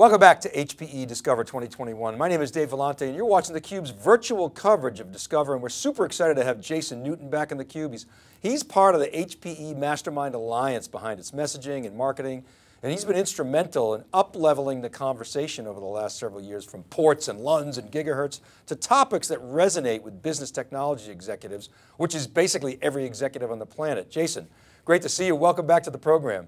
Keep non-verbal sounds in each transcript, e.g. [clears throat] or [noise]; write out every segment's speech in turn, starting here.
Welcome back to HPE Discover 2021. My name is Dave Vellante and you're watching theCUBE's virtual coverage of Discover and we're super excited to have Jason Newton back in theCUBE. He's, he's part of the HPE Mastermind Alliance behind its messaging and marketing and he's been instrumental in up-leveling the conversation over the last several years from ports and LUNs and gigahertz to topics that resonate with business technology executives, which is basically every executive on the planet. Jason, great to see you. Welcome back to the program.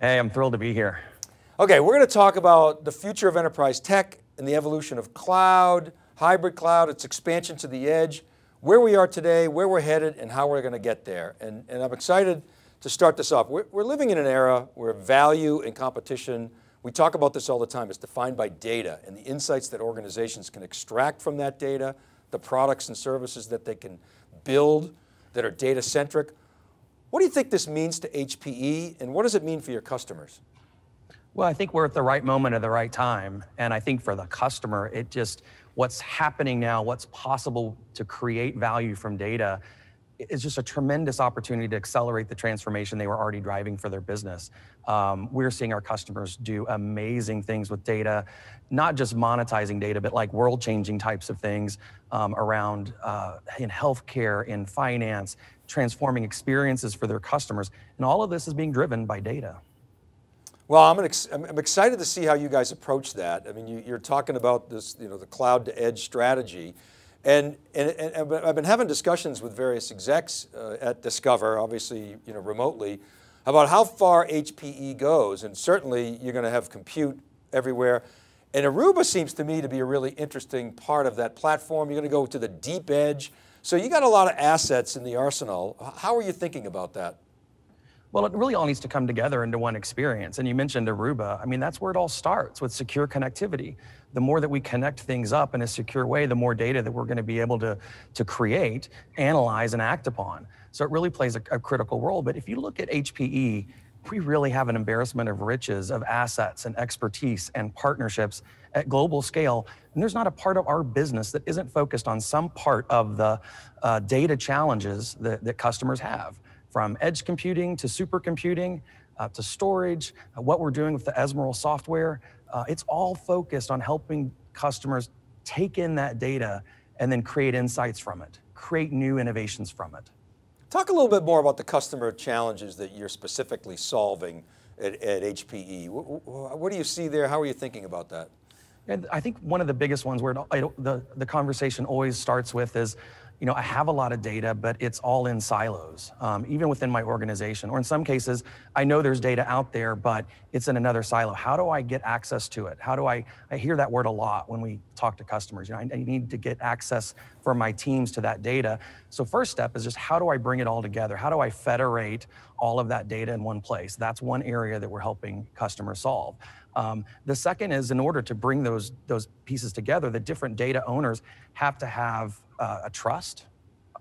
Hey, I'm thrilled to be here. Okay, we're going to talk about the future of enterprise tech and the evolution of cloud, hybrid cloud, its expansion to the edge, where we are today, where we're headed, and how we're going to get there. And, and I'm excited to start this off. We're, we're living in an era where value and competition, we talk about this all the time, is defined by data and the insights that organizations can extract from that data, the products and services that they can build that are data centric. What do you think this means to HPE and what does it mean for your customers? Well, I think we're at the right moment at the right time. And I think for the customer, it just, what's happening now, what's possible to create value from data is just a tremendous opportunity to accelerate the transformation they were already driving for their business. Um, we're seeing our customers do amazing things with data, not just monetizing data, but like world-changing types of things um, around uh, in healthcare, in finance, transforming experiences for their customers. And all of this is being driven by data. Well, I'm, ex I'm, excited to see how you guys approach that. I mean, you, are talking about this, you know, the cloud to edge strategy. And, and, and I've been having discussions with various execs uh, at Discover, obviously, you know, remotely, about how far HPE goes. And certainly you're going to have compute everywhere. And Aruba seems to me to be a really interesting part of that platform. You're going to go to the deep edge. So you got a lot of assets in the arsenal. How are you thinking about that? Well, it really all needs to come together into one experience. And you mentioned Aruba. I mean, that's where it all starts with secure connectivity. The more that we connect things up in a secure way, the more data that we're going to be able to, to create, analyze, and act upon. So it really plays a, a critical role. But if you look at HPE, we really have an embarrassment of riches of assets and expertise and partnerships at global scale. And there's not a part of our business that isn't focused on some part of the uh, data challenges that, that customers have from edge computing to supercomputing uh, to storage, uh, what we're doing with the Ezmeral software. Uh, it's all focused on helping customers take in that data and then create insights from it, create new innovations from it. Talk a little bit more about the customer challenges that you're specifically solving at, at HPE. What, what, do you see there? How are you thinking about that? And I think one of the biggest ones where it, the, the conversation always starts with is, you know, I have a lot of data, but it's all in silos, um, even within my organization. Or in some cases, I know there's data out there, but it's in another silo. How do I get access to it? How do I, I hear that word a lot when we talk to customers. You know, I, I need to get access for my teams to that data. So first step is just how do I bring it all together? How do I federate all of that data in one place? That's one area that we're helping customers solve. Um, the second is in order to bring those, those pieces together, the different data owners have to have uh, a trust,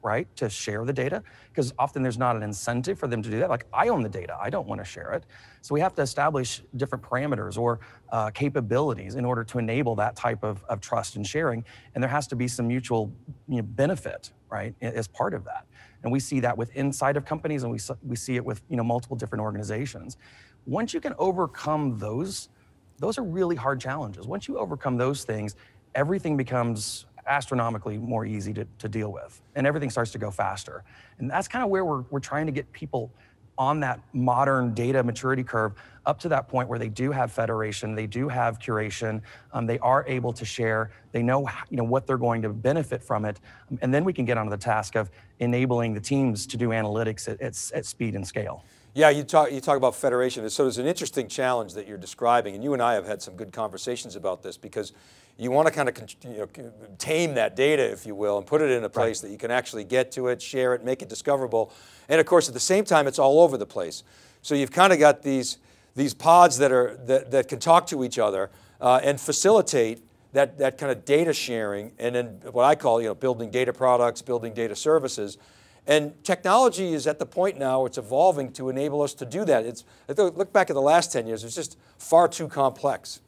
right, to share the data, because often there's not an incentive for them to do that. Like, I own the data, I don't want to share it. So we have to establish different parameters or uh, capabilities in order to enable that type of, of trust and sharing. And there has to be some mutual you know, benefit, right, as part of that. And we see that with inside of companies and we, we see it with you know, multiple different organizations. Once you can overcome those, those are really hard challenges. Once you overcome those things, everything becomes astronomically more easy to, to deal with and everything starts to go faster. And that's kind of where we're, we're trying to get people on that modern data maturity curve up to that point where they do have federation, they do have curation, um, they are able to share, they know, you know what they're going to benefit from it, um, and then we can get onto the task of enabling the teams to do analytics at, at, at speed and scale. Yeah, you talk, you talk about federation. So there's an interesting challenge that you're describing, and you and I have had some good conversations about this because you want to kind of you know, tame that data, if you will, and put it in a place right. that you can actually get to it, share it, make it discoverable. And of course, at the same time, it's all over the place. So you've kind of got these, these pods that, are, that, that can talk to each other uh, and facilitate that, that kind of data sharing and then what I call you know, building data products, building data services. And technology is at the point now, it's evolving to enable us to do that. It's, look back at the last 10 years, it's just far too complex.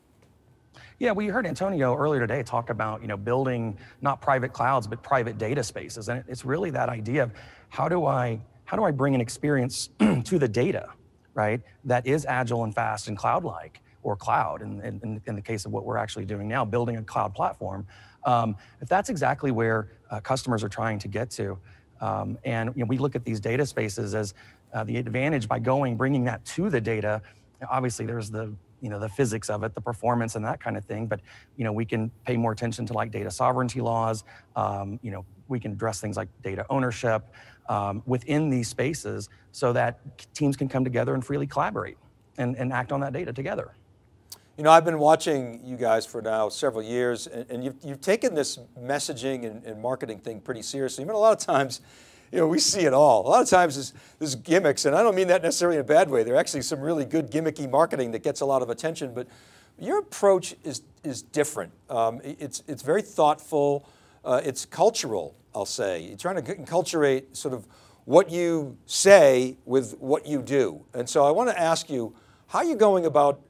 Yeah, we heard Antonio earlier today talk about you know building not private clouds but private data spaces, and it's really that idea of how do I how do I bring an experience [clears throat] to the data, right? That is agile and fast and cloud-like or cloud, in, in, in, the case of what we're actually doing now, building a cloud platform. Um, if that's exactly where uh, customers are trying to get to, um, and you know, we look at these data spaces as uh, the advantage by going, bringing that to the data. Obviously, there's the you know the physics of it, the performance, and that kind of thing. But you know, we can pay more attention to like data sovereignty laws. Um, you know, we can address things like data ownership um, within these spaces, so that teams can come together and freely collaborate and, and act on that data together. You know, I've been watching you guys for now several years, and, and you've, you've taken this messaging and, and marketing thing pretty seriously. I mean, a lot of times, you know, we see it all. A lot of times there's, there's gimmicks, and I don't mean that necessarily in a bad way. There are actually some really good gimmicky marketing that gets a lot of attention, but your approach is, is different. Um, it's, it's very thoughtful. Uh, it's cultural, I'll say. You're trying to enculturate sort of what you say with what you do. And so I want to ask you, how are you going about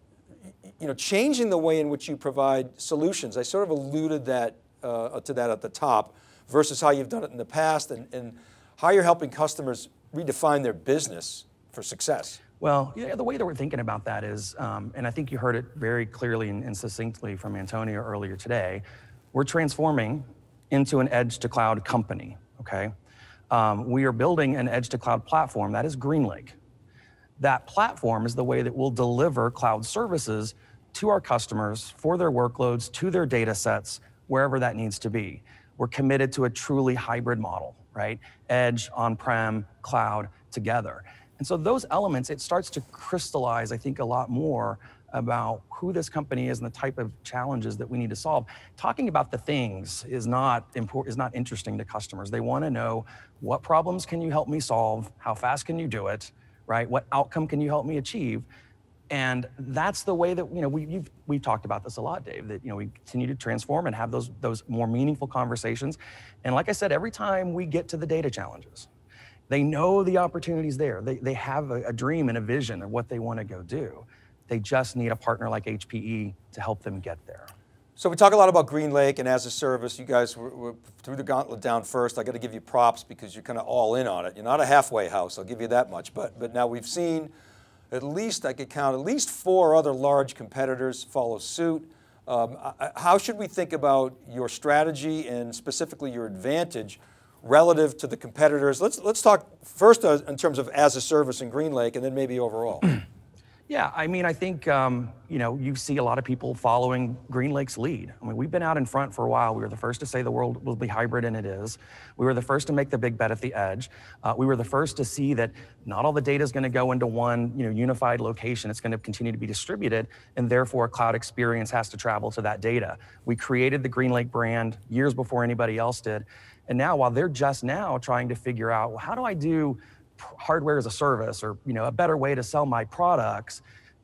you know, changing the way in which you provide solutions. I sort of alluded that, uh, to that at the top versus how you've done it in the past and, and how you're helping customers redefine their business for success. Well, yeah, the way that we're thinking about that is, um, and I think you heard it very clearly and, and succinctly from Antonio earlier today, we're transforming into an edge to cloud company, okay? Um, we are building an edge to cloud platform that is GreenLake. That platform is the way that we'll deliver cloud services to our customers for their workloads, to their data sets, wherever that needs to be. We're committed to a truly hybrid model, right? Edge, on-prem, cloud together. And so those elements, it starts to crystallize, I think, a lot more about who this company is and the type of challenges that we need to solve. Talking about the things is not important, is not interesting to customers. They want to know what problems can you help me solve? How fast can you do it? Right? What outcome can you help me achieve? And that's the way that, you know, we, have we've talked about this a lot, Dave, that, you know, we continue to transform and have those, those more meaningful conversations. And like I said, every time we get to the data challenges, they know the opportunities there. They, they have a, a dream and a vision of what they want to go do. They just need a partner like HPE to help them get there. So we talk a lot about GreenLake and as a service. You guys were, were threw the gauntlet down first. I got to give you props because you're kind of all in on it. You're not a halfway house. I'll give you that much. But but now we've seen at least, I could count, at least four other large competitors follow suit. Um, how should we think about your strategy and specifically your advantage relative to the competitors? Let's, let's talk first uh, in terms of as a service in GreenLake and then maybe overall. [clears throat] Yeah, I mean, I think um, you know you see a lot of people following GreenLake's lead. I mean, we've been out in front for a while. We were the first to say the world will be hybrid, and it is. We were the first to make the big bet at the edge. Uh, we were the first to see that not all the data is going to go into one you know unified location. It's going to continue to be distributed, and therefore, a cloud experience has to travel to that data. We created the GreenLake brand years before anybody else did, and now while they're just now trying to figure out, well, how do I do hardware as a service or you know a better way to sell my products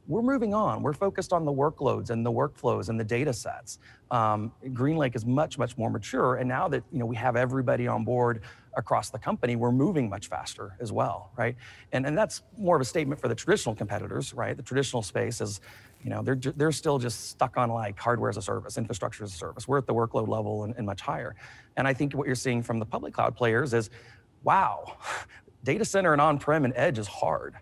we're moving on. We're focused on the workloads and the workflows and the data sets. Um, greenlake is much much more mature and now that you know we have everybody on board across the company we're moving much faster as well right? And and that's more of a statement for the traditional competitors right? The traditional space is you know they're they're still just stuck on like hardware as a service infrastructure as a service. We're at the workload level and, and much higher. And i think what you're seeing from the public cloud players is wow data center and on-prem and edge is hard,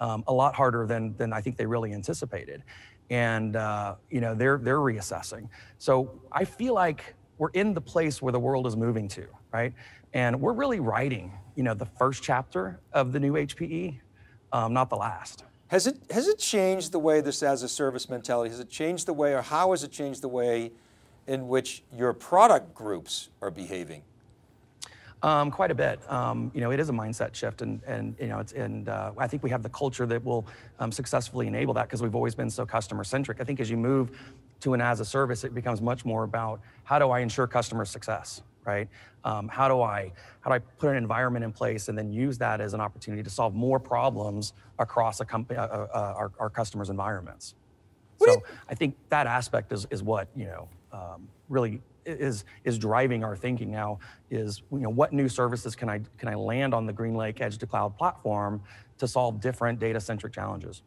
um, a lot harder than, than I think they really anticipated. And uh, you know, they're, they're reassessing. So I feel like we're in the place where the world is moving to, right? And we're really writing, you know, the first chapter of the new HPE, um, not the last. Has it, has it changed the way this as a service mentality, has it changed the way, or how has it changed the way in which your product groups are behaving? Um, quite a bit. Um, you know, it is a mindset shift, and and you know, it's and uh, I think we have the culture that will um, successfully enable that because we've always been so customer centric. I think as you move to an as a service, it becomes much more about how do I ensure customer success, right? Um, how do I how do I put an environment in place and then use that as an opportunity to solve more problems across a company, uh, uh, our, our customers' environments. so I think that aspect is is what you know um, really is is driving our thinking now is you know what new services can I can I land on the GreenLake Edge to Cloud platform to solve different data centric challenges.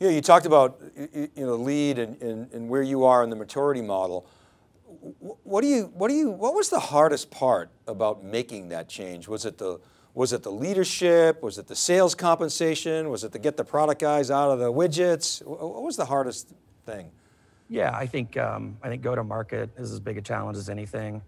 Yeah, you talked about you know lead and, and, and where you are in the maturity model. What do you what do you what was the hardest part about making that change? Was it the was it the leadership? Was it the sales compensation? Was it to get the product guys out of the widgets? What was the hardest thing? Yeah, I think um, I think go to market is as big a challenge as anything.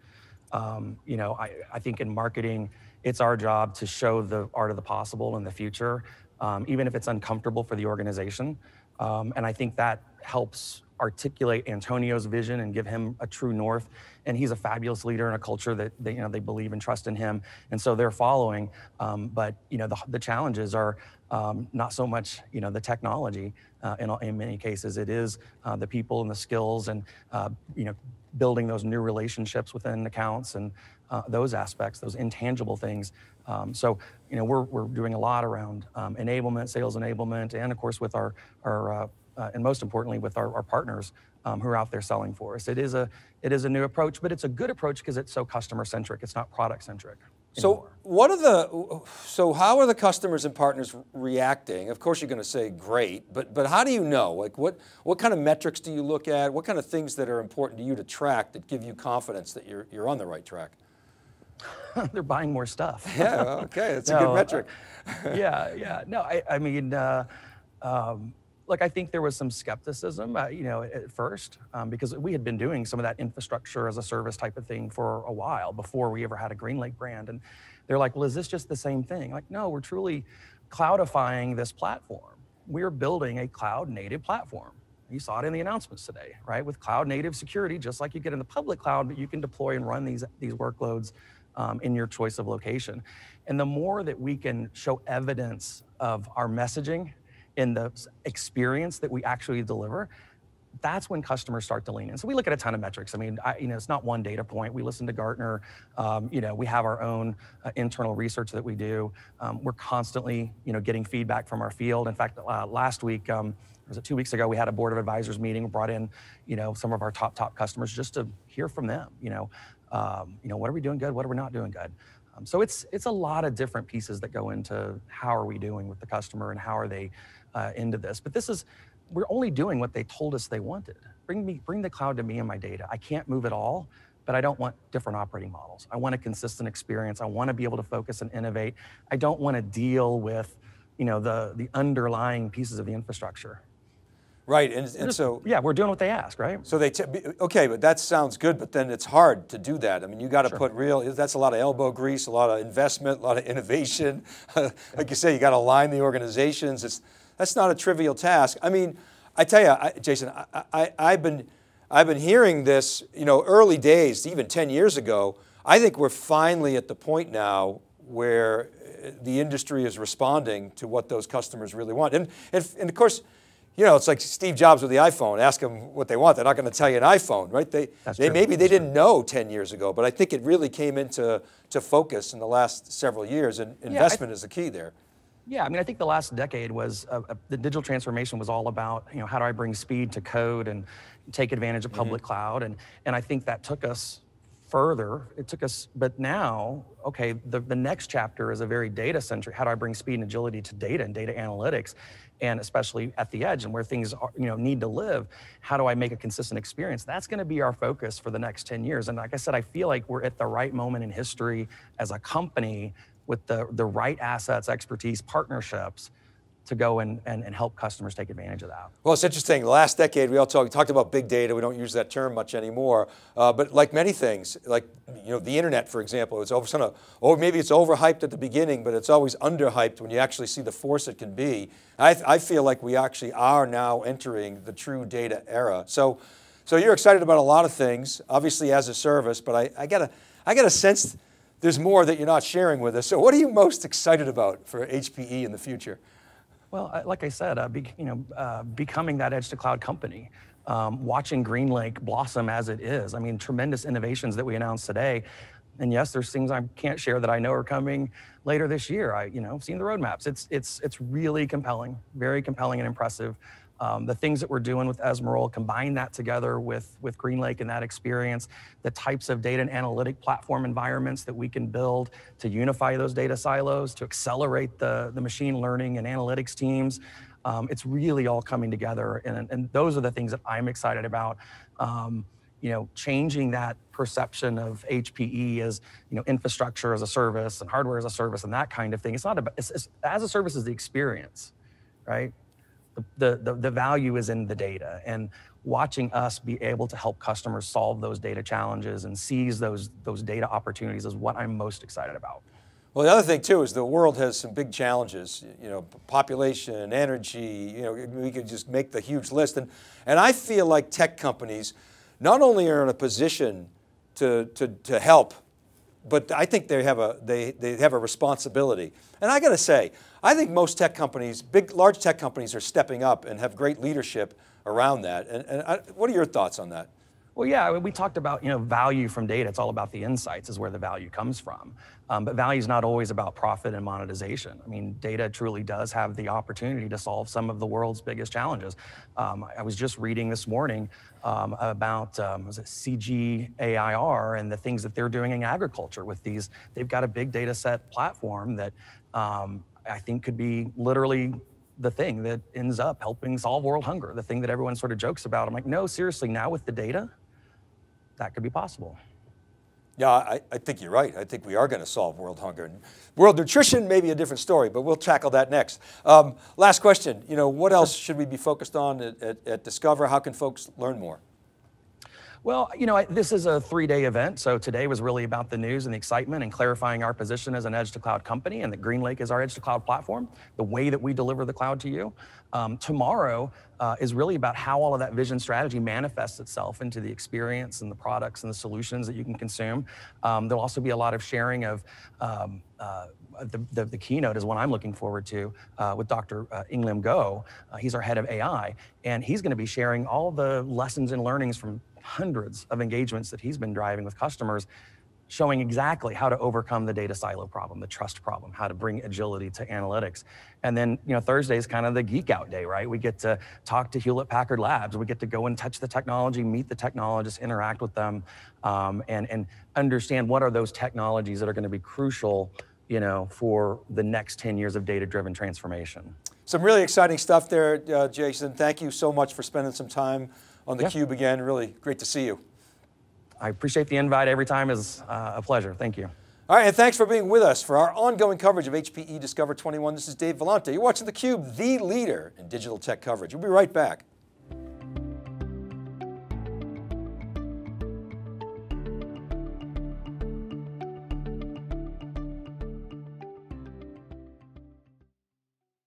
Um, you know, I, I think in marketing, it's our job to show the art of the possible in the future, um, even if it's uncomfortable for the organization. Um, and I think that helps articulate Antonio's vision and give him a true north. And he's a fabulous leader in a culture that they, you know they believe and trust in him, and so they're following. Um, but you know the, the challenges are um, not so much you know the technology. Uh, in, in many cases, it is uh, the people and the skills, and uh, you know building those new relationships within accounts and uh, those aspects, those intangible things. Um, so, you know, we're, we're doing a lot around um, enablement, sales enablement, and of course with our, our uh, uh, and most importantly with our, our partners um, who are out there selling for us. It is a, it is a new approach, but it's a good approach because it's so customer centric. It's not product centric. So what are the, so how are the customers and partners reacting? Of course you're going to say great, but, but how do you know? Like what, what kind of metrics do you look at? What kind of things that are important to you to track that give you confidence that you're, you're on the right track? [laughs] They're buying more stuff. [laughs] yeah, okay, that's no, a good [laughs] metric. Uh, yeah, yeah. No, I, I mean, uh, um, look, I think there was some skepticism, uh, you know, at first, um, because we had been doing some of that infrastructure as a service type of thing for a while before we ever had a GreenLake brand. And they're like, well, is this just the same thing? Like, no, we're truly cloudifying this platform. We're building a cloud native platform. You saw it in the announcements today, right? With cloud native security, just like you get in the public cloud, but you can deploy and run these, these workloads um, in your choice of location. And the more that we can show evidence of our messaging in the experience that we actually deliver, that's when customers start to lean in. So we look at a ton of metrics. I mean, I, you know, it's not one data point. We listen to Gartner. Um, you know, we have our own uh, internal research that we do. Um, we're constantly, you know, getting feedback from our field. In fact, uh, last week, um, was it two weeks ago, we had a board of advisors meeting. Brought in, you know, some of our top top customers just to hear from them. You know, um, you know, what are we doing good? What are we not doing good? Um, so it's it's a lot of different pieces that go into how are we doing with the customer and how are they uh, into this. But this is, we're only doing what they told us they wanted. Bring me, bring the cloud to me and my data. I can't move it all, but I don't want different operating models. I want a consistent experience. I want to be able to focus and innovate. I don't want to deal with, you know, the the underlying pieces of the infrastructure. Right, and, and just, so yeah, we're doing what they ask, right? So they okay, but that sounds good, but then it's hard to do that. I mean, you got to sure. put real. That's a lot of elbow grease, a lot of investment, a lot of innovation. [laughs] like you say, you got to align the organizations. It's that's not a trivial task. I mean, I tell you, I, Jason, I, I, I've been, I've been hearing this, you know, early days, even 10 years ago. I think we're finally at the point now where uh, the industry is responding to what those customers really want. And, and, and of course, you know, it's like Steve Jobs with the iPhone. Ask them what they want. They're not going to tell you an iPhone, right? They, That's they maybe they didn't know 10 years ago, but I think it really came into to focus in the last several years, and investment yeah, is the key there. Yeah, I mean, I think the last decade was uh, uh, the digital transformation was all about, you know, how do I bring speed to code and take advantage of public mm-hmm. cloud, and and I think that took us further. It took us, but now, okay, the, the next chapter is a very data centric. How do I bring speed and agility to data and data analytics, and especially at the edge and where things are, you know need to live? How do I make a consistent experience? That's going to be our focus for the next 10 years. And like I said, I feel like we're at the right moment in history as a company with the, the right assets, expertise, partnerships to go and, and, and, help customers take advantage of that. Well, it's interesting. The last decade, we all talk, talked about big data. We don't use that term much anymore. Uh, but like many things, like you know, the internet, for example, it's over, of, or maybe it's overhyped at the beginning, but it's always underhyped when you actually see the force it can be. I, I feel like we actually are now entering the true data era. So, so you're excited about a lot of things, obviously as a service, but I, I got a, I got a sense there's more that you're not sharing with us. So what are you most excited about for HPE in the future? Well, like I said, uh, be, you know, uh, becoming that edge to cloud company, um, watching GreenLake blossom as it is. I mean, tremendous innovations that we announced today. And yes, there's things I can't share that I know are coming later this year. I, you know, seen the roadmaps. It's it's it's really compelling, very compelling and impressive. Um, the things that we're doing with Ezmeral, combine that together with, with GreenLake and that experience, the types of data and analytic platform environments that we can build to unify those data silos, to accelerate the, the machine learning and analytics teams. Um, it's really all coming together. And, and those are the things that I'm excited about. Um, you know, changing that perception of HPE as, you know, infrastructure as a service and hardware as a service and that kind of thing. It's not about, it's, it's, as a service is the experience, right? The, the, the value is in the data. And watching us be able to help customers solve those data challenges and seize those, those data opportunities is what I'm most excited about. Well, the other thing too is the world has some big challenges, you know, population, energy, you know, we could just make the huge list. And, and I feel like tech companies not only are in a position to, to, to help, but I think they have, a, they, they have a responsibility. And I got to say, I think most tech companies, big, large tech companies are stepping up and have great leadership around that. And, and I, what are your thoughts on that? Well, yeah, we talked about you know value from data. It's all about the insights is where the value comes from. Um, but value is not always about profit and monetization. I mean, data truly does have the opportunity to solve some of the world's biggest challenges. Um, I was just reading this morning um, about um, was it CGIAR and the things that they're doing in agriculture with these. They've got a big data set platform that um, I think could be literally the thing that ends up helping solve world hunger, the thing that everyone sort of jokes about. I'm like, no, seriously, now with the data, that could be possible. Yeah, I, I, think you're right. I think we are going to solve world hunger. World nutrition may be a different story, but we'll tackle that next. Um, last question, you know, what else should we be focused on at, at, at Discover? How can folks learn more? Well, you know, this is a three-day event, so today was really about the news and the excitement and clarifying our position as an edge to cloud company and that GreenLake is our edge to cloud platform, the way that we deliver the cloud to you. Um, tomorrow uh, is really about how all of that vision strategy manifests itself into the experience and the products and the solutions that you can consume. Um, there'll also be a lot of sharing of um, uh, the, the, the, keynote is one I'm looking forward to uh, with Dr. Uh, Eng-Lim Goh. Uh, he's our head of AI, and he's going to be sharing all the lessons and learnings from hundreds of engagements that he's been driving with customers showing exactly how to overcome the data silo problem, the trust problem, how to bring agility to analytics. And then, you know, Thursday is kind of the geek out day, right? We get to talk to Hewlett Packard Labs. We get to go and touch the technology, meet the technologists, interact with them, um, and, and understand what are those technologies that are going to be crucial, you know, for the next 10 years of data-driven transformation. Some really exciting stuff there, uh, Jason. Thank you so much for spending some time on theCUBE yeah. again. Really great to see you. I appreciate the invite every time is uh, a pleasure. Thank you. All right, and thanks for being with us for our ongoing coverage of HPE Discover 21. This is Dave Vellante. You're watching theCUBE, the leader in digital tech coverage. We'll be right back.